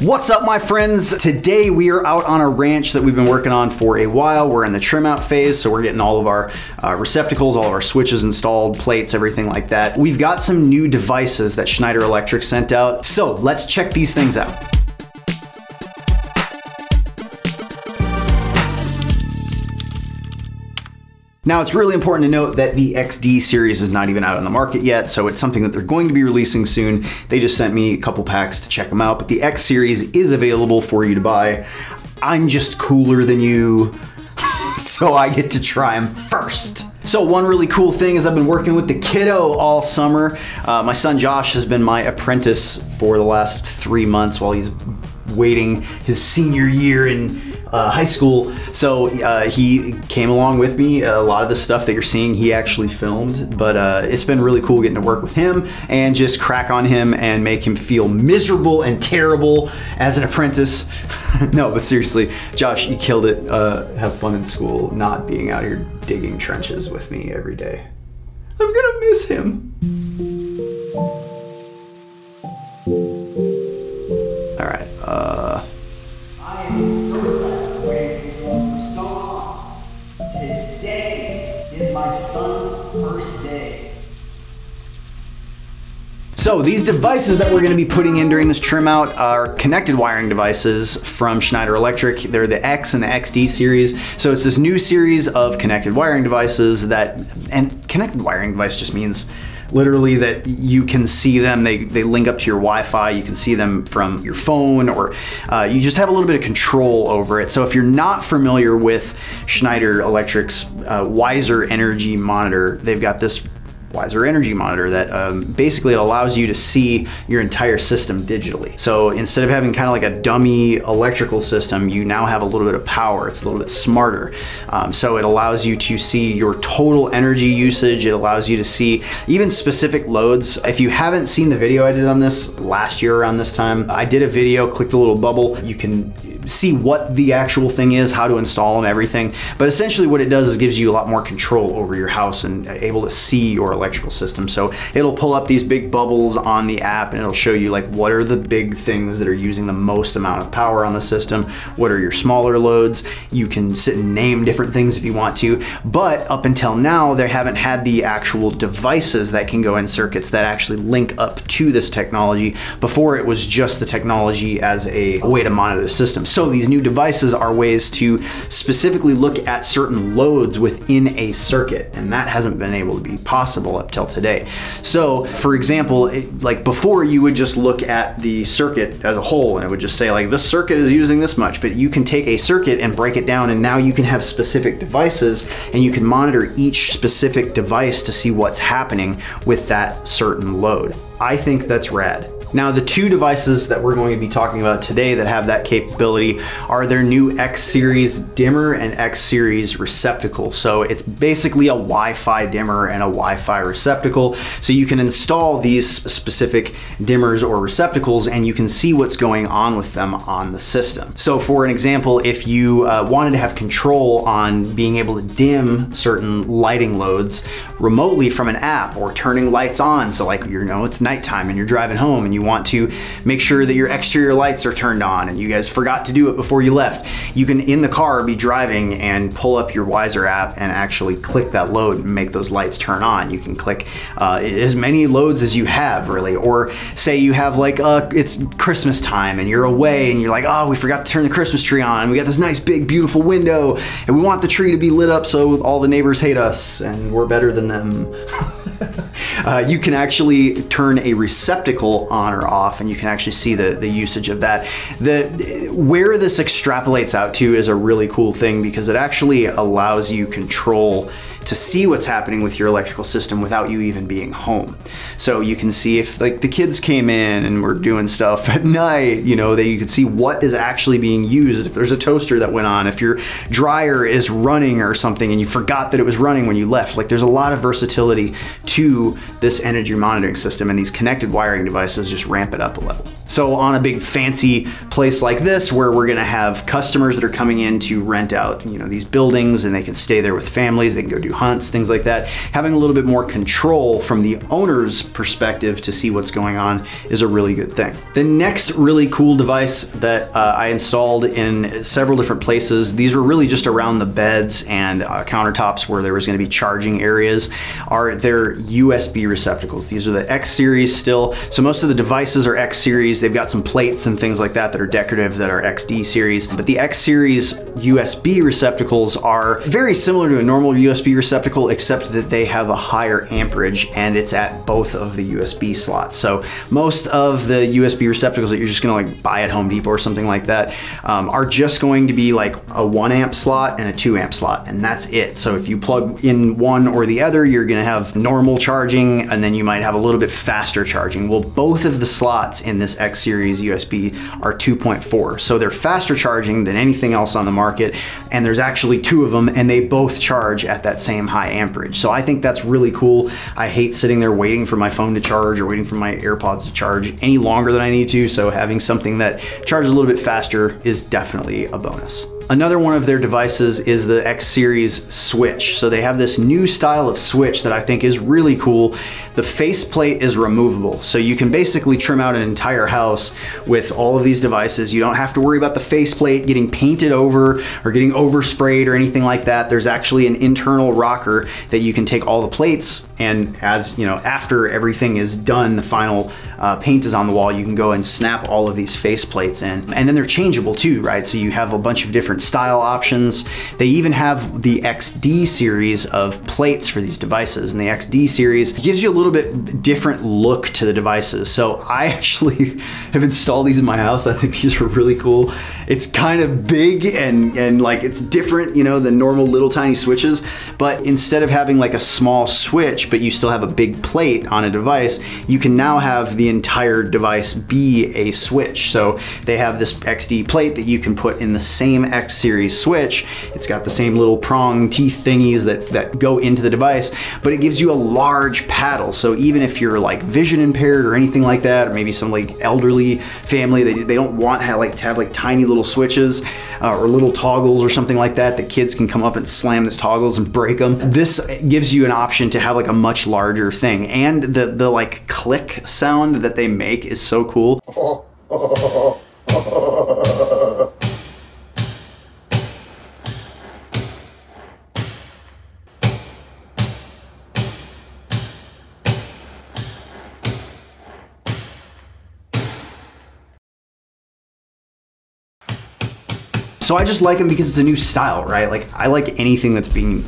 What's up, my friends? Today we are out on a ranch that we've been working on for a while. We're in the trim out phase, so we're getting all of our uh, receptacles, all of our switches installed, plates, everything like that. We've got some new devices that Schneider Electric sent out, so let's check these things out. Now, it's really important to note that the XD series is not even out on the market yet, so it's something that they're going to be releasing soon. They just sent me a couple packs to check them out, but the X series is available for you to buy. I'm just cooler than you, so I get to try them first. So one really cool thing is I've been working with the kiddo all summer. Uh, my son Josh has been my apprentice for the last three months while he's waiting his senior year in uh, high school. So uh, he came along with me. A lot of the stuff that you're seeing, he actually filmed. But uh, it's been really cool getting to work with him and just crack on him and make him feel miserable and terrible as an apprentice. no, but seriously, Josh, you killed it. Uh, have fun in school, not being out here digging trenches with me every day. I'm gonna miss him. So these devices that we're gonna be putting in during this trim out are connected wiring devices from Schneider Electric. They're the X and the XD series. So it's this new series of connected wiring devices that, and connected wiring device just means literally that you can see them. They, they link up to your Wi-Fi. You can see them from your phone or uh, you just have a little bit of control over it. So if you're not familiar with Schneider Electric's uh, Wiser Energy Monitor, they've got this Wiser Energy Monitor that um, basically allows you to see your entire system digitally. So instead of having kind of like a dummy electrical system, you now have a little bit of power. It's a little bit smarter. Um, so it allows you to see your total energy usage. It allows you to see even specific loads. If you haven't seen the video I did on this last year around this time, I did a video, click the little bubble. You can see what the actual thing is, how to install them, everything. But essentially what it does is gives you a lot more control over your house and uh, able to see your electrical system. So it'll pull up these big bubbles on the app and it'll show you like what are the big things that are using the most amount of power on the system, what are your smaller loads. You can sit and name different things if you want to, but up until now they haven't had the actual devices that can go in circuits that actually link up to this technology. Before it was just the technology as a way to monitor the system. So these new devices are ways to specifically look at certain loads within a circuit, and that hasn't been able to be possible up till today. So, for example, it, like before, you would just look at the circuit as a whole, and it would just say like this circuit is using this much. But you can take a circuit and break it down, and now you can have specific devices, and you can monitor each specific device to see what's happening with that certain load. I think that's rad. Now, the two devices that we're going to be talking about today that have that capability are their new X Series dimmer and X Series receptacle. So it's basically a Wi-Fi dimmer and a Wi-Fi receptacle. So you can install these specific dimmers or receptacles and you can see what's going on with them on the system. So for an example, if you uh, wanted to have control on being able to dim certain lighting loads remotely from an app or turning lights on, so like you know it's nighttime and you're driving home and you want to make sure that your exterior lights are turned on and you guys forgot to do it before you left, you can in the car be driving and pull up your Wiser app and actually click that load and make those lights turn on. You can click uh, as many loads as you have really, or say you have like uh, it's Christmas time and you're away and you're like, oh, we forgot to turn the Christmas tree on. We got this nice big beautiful window and we want the tree to be lit up so all the neighbors hate us and we're better than them. uh, you can actually turn a receptacle on or off and you can actually see the, the usage of that. The, where this extrapolates out to is a really cool thing because it actually allows you control to see what's happening with your electrical system without you even being home. So you can see if like the kids came in and were doing stuff at night, you know, that you could see what is actually being used. If there's a toaster that went on, if your dryer is running or something and you forgot that it was running when you left. Like there's a lot of versatility to this energy monitoring system and these connected wiring devices just ramp it up a level. So on a big fancy place like this where we're gonna have customers that are coming in to rent out, you know, these buildings and they can stay there with families, they can go do do hunts, things like that. Having a little bit more control from the owner's perspective to see what's going on is a really good thing. The next really cool device that uh, I installed in several different places, these were really just around the beds and uh, countertops where there was going to be charging areas, are their USB receptacles. These are the X series still. So most of the devices are X series. They've got some plates and things like that that are decorative that are XD series. But the X series USB receptacles are very similar to a normal USB receptacle, except that they have a higher amperage and it's at both of the USB slots. So most of the USB receptacles that you're just gonna like buy at Home Depot or something like that um, are just going to be like a one amp slot and a two amp slot, and that's it. So if you plug in one or the other, you're gonna have normal charging and then you might have a little bit faster charging. Well, both of the slots in this X series USB are 2.4. So they're faster charging than anything else on the market. And there's actually two of them and they both charge at that same high amperage. So I think that's really cool. I hate sitting there waiting for my phone to charge or waiting for my AirPods to charge any longer than I need to. So having something that charges a little bit faster is definitely a bonus. Another one of their devices is the X Series switch. So they have this new style of switch that I think is really cool. The faceplate is removable. So you can basically trim out an entire house with all of these devices. You don't have to worry about the faceplate getting painted over or getting oversprayed or anything like that. There's actually an internal rocker that you can take all the plates and as you know, after everything is done, the final uh, paint is on the wall, you can go and snap all of these face plates in. And then they're changeable too, right? So you have a bunch of different style options. They even have the XD series of plates for these devices. And the XD series gives you a little bit different look to the devices. So I actually have installed these in my house. I think these are really cool. It's kind of big and, and like it's different, you know, than normal little tiny switches. But instead of having like a small switch, but you still have a big plate on a device, you can now have the entire device be a switch. So they have this XD plate that you can put in the same X series switch. It's got the same little prong teeth thingies that, that go into the device, but it gives you a large paddle. So even if you're like vision impaired or anything like that, or maybe some like elderly family, they, they don't want have, like to have like tiny little switches uh, or little toggles or something like that, the kids can come up and slam these toggles and break them. This gives you an option to have like a much larger thing. And the, the like click sound that they make is so cool. So I just like them because it's a new style, right? Like I like anything that's being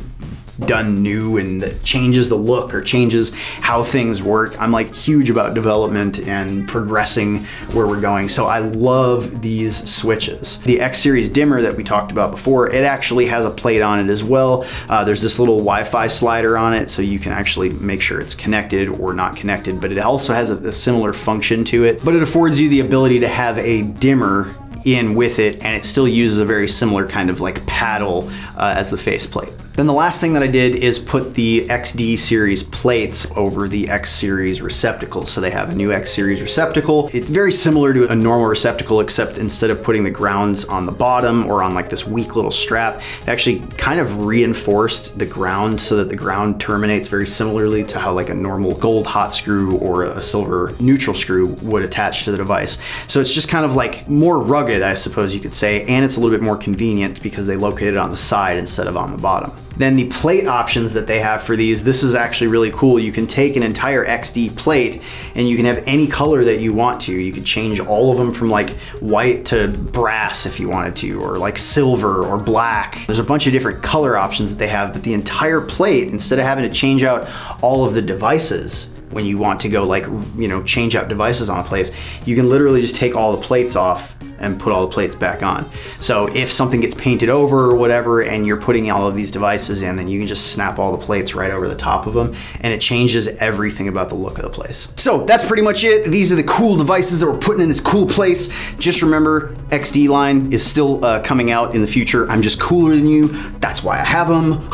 done new and that changes the look or changes how things work. I'm like huge about development and progressing where we're going. So I love these switches. The X series dimmer that we talked about before, it actually has a plate on it as well. Uh, there's this little Wi-Fi slider on it so you can actually make sure it's connected or not connected, but it also has a, a similar function to it. But it affords you the ability to have a dimmer in with it and it still uses a very similar kind of like paddle uh, as the faceplate. Then the last thing that I did is put the XD series plates over the X series receptacles. So they have a new X series receptacle. It's very similar to a normal receptacle, except instead of putting the grounds on the bottom or on like this weak little strap, they actually kind of reinforced the ground so that the ground terminates very similarly to how like a normal gold hot screw or a silver neutral screw would attach to the device. So it's just kind of like more rugged, I suppose you could say, and it's a little bit more convenient because they locate it on the side instead of on the bottom. Then the plate options that they have for these, this is actually really cool. You can take an entire XD plate and you can have any color that you want to. You could change all of them from like white to brass if you wanted to, or like silver or black. There's a bunch of different color options that they have, but the entire plate, instead of having to change out all of the devices, when you want to go like, you know, change out devices on a place, you can literally just take all the plates off and put all the plates back on. So if something gets painted over or whatever and you're putting all of these devices in, then you can just snap all the plates right over the top of them and it changes everything about the look of the place. So that's pretty much it. These are the cool devices that we're putting in this cool place. Just remember XD line is still uh, coming out in the future. I'm just cooler than you. That's why I have them.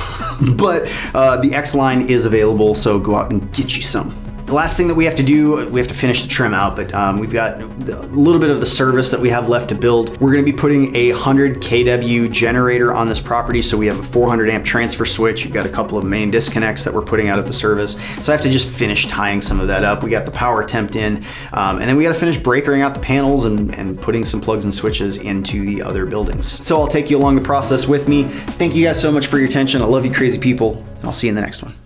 but uh, the X line is available, so go out and get you some. The last thing that we have to do, we have to finish the trim out, but um, we've got a little bit of the service that we have left to build. We're gonna be putting a 100 kW generator on this property. So we have a 400 amp transfer switch. We've got a couple of main disconnects that we're putting out at the service. So I have to just finish tying some of that up. We got the power temp in, um, and then we gotta finish breakering out the panels and, and putting some plugs and switches into the other buildings. So I'll take you along the process with me. Thank you guys so much for your attention. I love you crazy people. I'll see you in the next one.